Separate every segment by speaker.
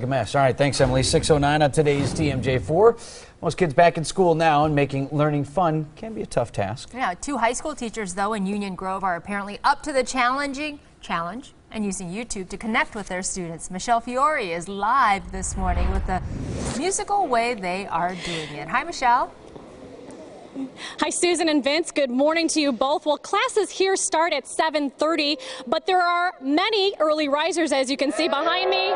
Speaker 1: Make a mess. All right, thanks, Emily. 609 on today's TMJ4. Most kids back in school now, and making learning fun can be a tough task.
Speaker 2: Yeah, two high school teachers, though, in Union Grove are apparently up to the challenging challenge and using YouTube to connect with their students. Michelle Fiore is live this morning with the musical way they are doing it. Hi, Michelle.
Speaker 3: Hi, Susan and Vince. Good morning to you both. Well, classes here start at 7:30, but there are many early risers, as you can see behind me.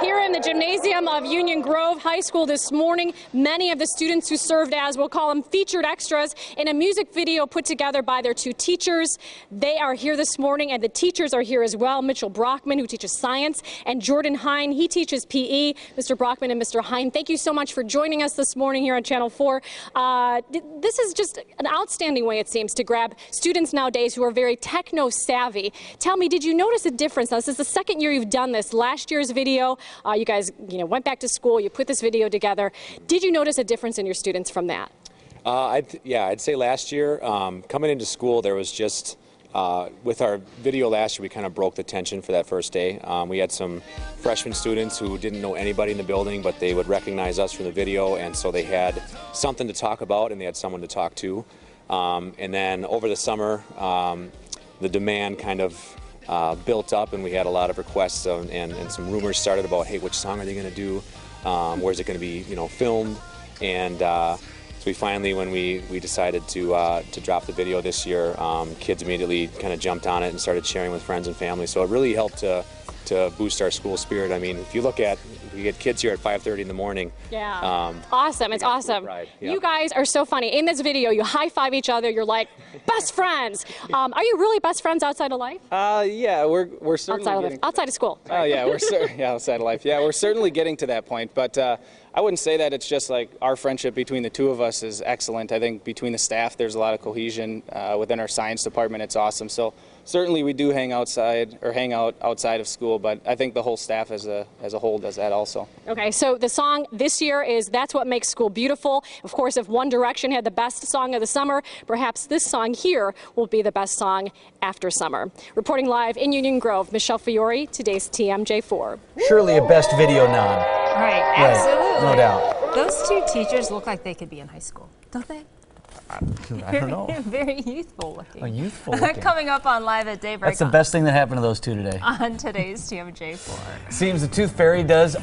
Speaker 3: Here in the gymnasium of Union Grove High School this morning, many of the students who served as, we'll call them featured extras, in a music video put together by their two teachers. They are here this morning, and the teachers are here as well. Mitchell Brockman, who teaches science, and Jordan Hine, he teaches PE. Mr. Brockman and Mr. Hine, thank you so much for joining us this morning here on Channel 4. Uh, this is just an outstanding way, it seems, to grab students nowadays who are very techno savvy. Tell me, did you notice a difference? Now, this is the second year you've done this. Last year's video, uh, you guys, you know, went back to school. You put this video together. Did you notice a difference in your students from that?
Speaker 4: Uh, I'd, yeah, I'd say last year, um, coming into school, there was just uh, with our video last year, we kind of broke the tension for that first day. Um, we had some freshman students who didn't know anybody in the building, but they would recognize us from the video, and so they had something to talk about and they had someone to talk to. Um, and then over the summer, um, the demand kind of uh, built up, and we had a lot of requests and, and, and some rumors started about, hey, which song are they going to do? Um, where's it going to be, you know, filmed? And uh, so we finally, when we, we decided to, uh, to drop the video this year, um, kids immediately kind of jumped on it and started sharing with friends and family. So it really helped to, to boost our school spirit. I mean, if you look at, we get kids here at 5.30 in the morning.
Speaker 3: Yeah. Um, awesome. It's awesome. Yep. You guys are so funny. In this video, you high five each other. You're like best friends. Um, are you really best friends outside of life?
Speaker 5: Uh, yeah, we're, we're certainly
Speaker 3: outside
Speaker 5: getting,
Speaker 3: of, outside of school.
Speaker 5: Oh, yeah, we're yeah, outside of life. Yeah, we're certainly getting to that point. But uh, I wouldn't say that it's just like our friendship between the two of us is excellent. I think between the staff, there's a lot of cohesion. Uh, within our science department, it's awesome. So certainly we do hang outside or hang out outside of school, but I think the whole staff as a as a whole does that also.
Speaker 3: Okay, so the song this year is "That's What Makes School Beautiful." Of course, if One Direction had the best song of the summer, perhaps this song here will be the best song after summer. Reporting live in Union Grove, Michelle Fiore, today's TMJ4.
Speaker 1: Surely a best video nod.
Speaker 2: Right, absolutely.
Speaker 1: no doubt.
Speaker 2: Those two teachers look like they could be in high school, don't they?
Speaker 1: I don't know.
Speaker 2: Very youthful looking.
Speaker 1: A youthful looking.
Speaker 2: Coming up on Live at Daybreak.
Speaker 1: That's the best thing that happened to those two today.
Speaker 2: On today's TMJ4.
Speaker 1: Seems the Tooth Fairy does.